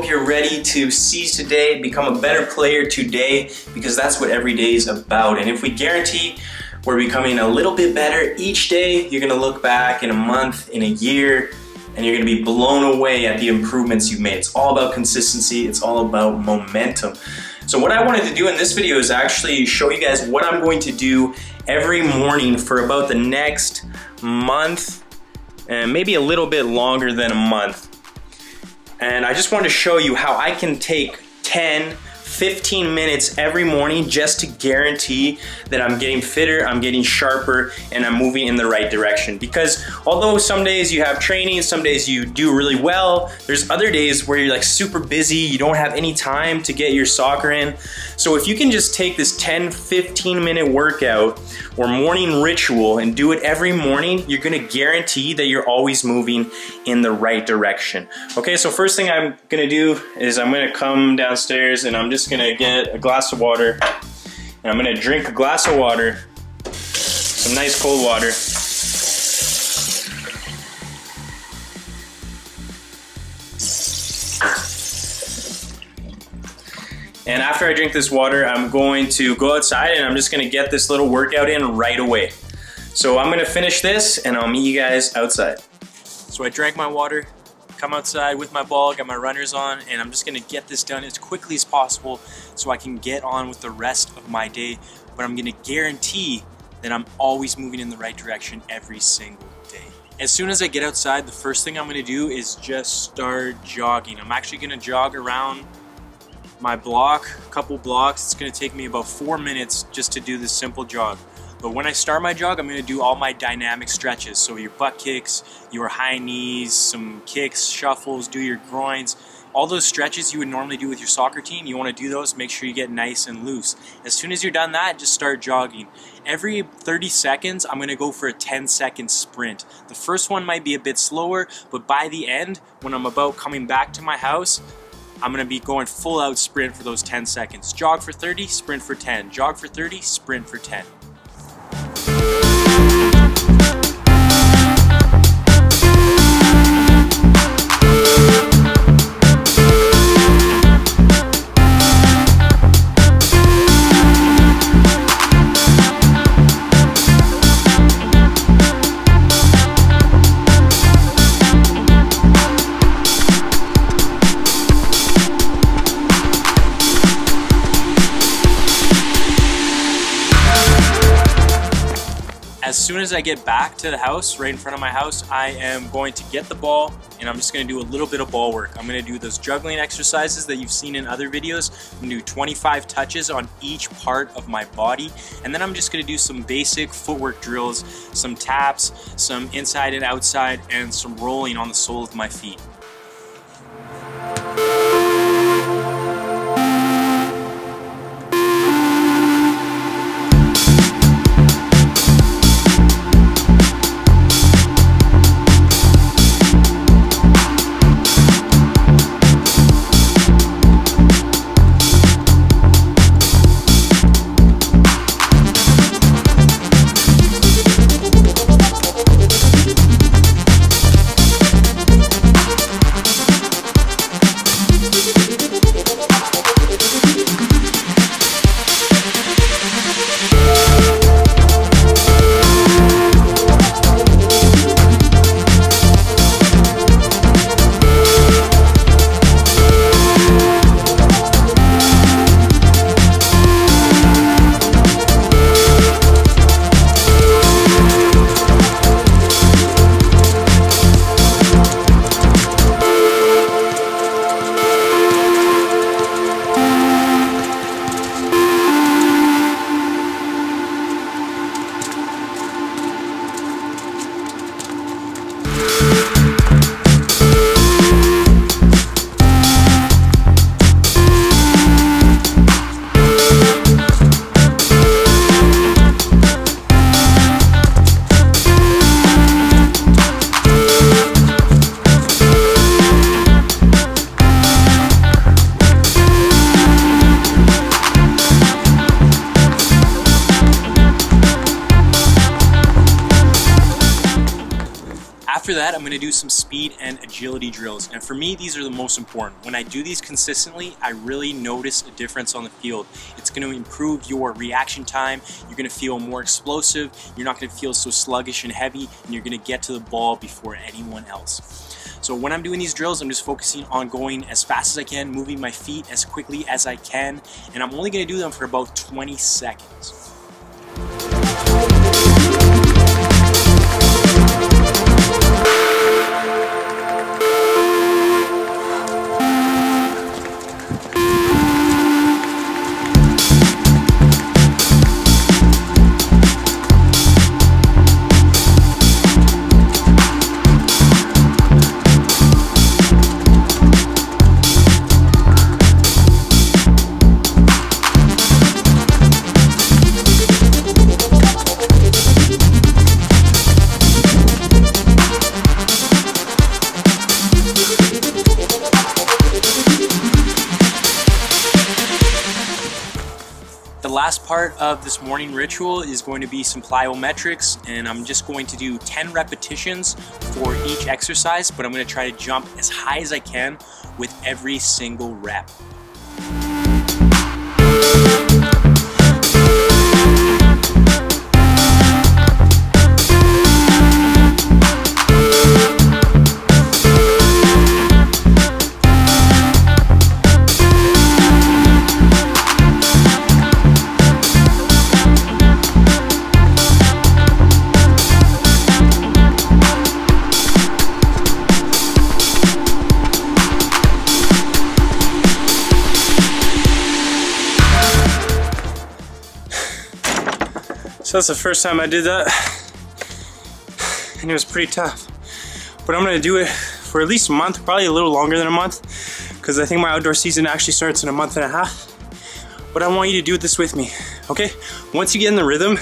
hope you're ready to seize today, become a better player today, because that's what every day is about. And if we guarantee we're becoming a little bit better each day, you're gonna look back in a month, in a year, and you're gonna be blown away at the improvements you've made. It's all about consistency, it's all about momentum. So what I wanted to do in this video is actually show you guys what I'm going to do every morning for about the next month and maybe a little bit longer than a month. And I just wanted to show you how I can take 10, 15 minutes every morning just to guarantee that I'm getting fitter, I'm getting sharper, and I'm moving in the right direction. Because although some days you have training, some days you do really well, there's other days where you're like super busy, you don't have any time to get your soccer in. So if you can just take this 10, 15 minute workout or morning ritual and do it every morning, you're gonna guarantee that you're always moving in the right direction. Okay, so first thing I'm gonna do is I'm gonna come downstairs and I'm just gonna get a glass of water and I'm gonna drink a glass of water, some nice cold water. And after I drink this water, I'm going to go outside and I'm just gonna get this little workout in right away. So I'm gonna finish this and I'll meet you guys outside. So I drank my water, come outside with my ball, got my runners on, and I'm just gonna get this done as quickly as possible so I can get on with the rest of my day. But I'm gonna guarantee that I'm always moving in the right direction every single day. As soon as I get outside, the first thing I'm gonna do is just start jogging. I'm actually gonna jog around my block, a couple blocks. It's gonna take me about four minutes just to do this simple jog. But when I start my jog, I'm gonna do all my dynamic stretches. So your butt kicks, your high knees, some kicks, shuffles, do your groins. All those stretches you would normally do with your soccer team, you wanna do those, make sure you get nice and loose. As soon as you're done that, just start jogging. Every 30 seconds, I'm gonna go for a 10 second sprint. The first one might be a bit slower, but by the end, when I'm about coming back to my house, I'm gonna be going full out sprint for those 10 seconds. Jog for 30, sprint for 10. Jog for 30, sprint for 10. As soon as I get back to the house, right in front of my house, I am going to get the ball and I'm just gonna do a little bit of ball work. I'm gonna do those juggling exercises that you've seen in other videos. I'm gonna do 25 touches on each part of my body. And then I'm just gonna do some basic footwork drills, some taps, some inside and outside, and some rolling on the sole of my feet. After that, I'm gonna do some speed and agility drills. And for me, these are the most important. When I do these consistently, I really notice a difference on the field. It's gonna improve your reaction time. You're gonna feel more explosive. You're not gonna feel so sluggish and heavy, and you're gonna get to the ball before anyone else. So when I'm doing these drills, I'm just focusing on going as fast as I can, moving my feet as quickly as I can, and I'm only gonna do them for about 20 seconds. Part of this morning ritual is going to be some plyometrics and I'm just going to do 10 repetitions for each exercise, but I'm gonna try to jump as high as I can with every single rep. So that's the first time I did that. And it was pretty tough. But I'm gonna do it for at least a month, probably a little longer than a month, because I think my outdoor season actually starts in a month and a half. But I want you to do this with me, okay? Once you get in the rhythm,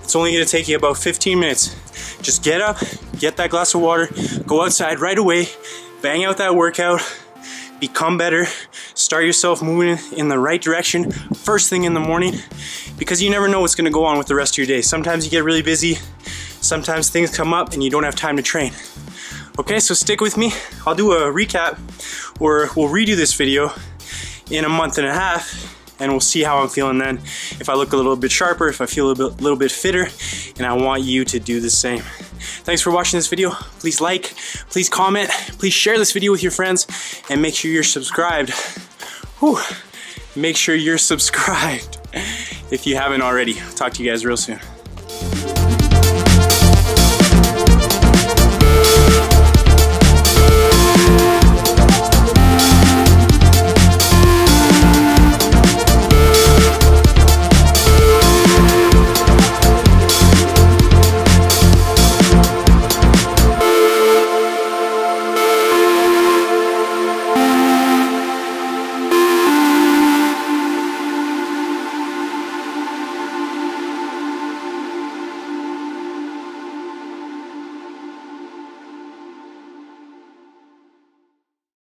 it's only gonna take you about 15 minutes. Just get up, get that glass of water, go outside right away, bang out that workout, become better, start yourself moving in the right direction first thing in the morning because you never know what's gonna go on with the rest of your day. Sometimes you get really busy, sometimes things come up and you don't have time to train. Okay, so stick with me. I'll do a recap or we'll redo this video in a month and a half and we'll see how I'm feeling then. If I look a little bit sharper, if I feel a little bit, little bit fitter, and I want you to do the same. Thanks for watching this video. Please like, please comment, please share this video with your friends, and make sure you're subscribed. Whew. Make sure you're subscribed if you haven't already. talk to you guys real soon.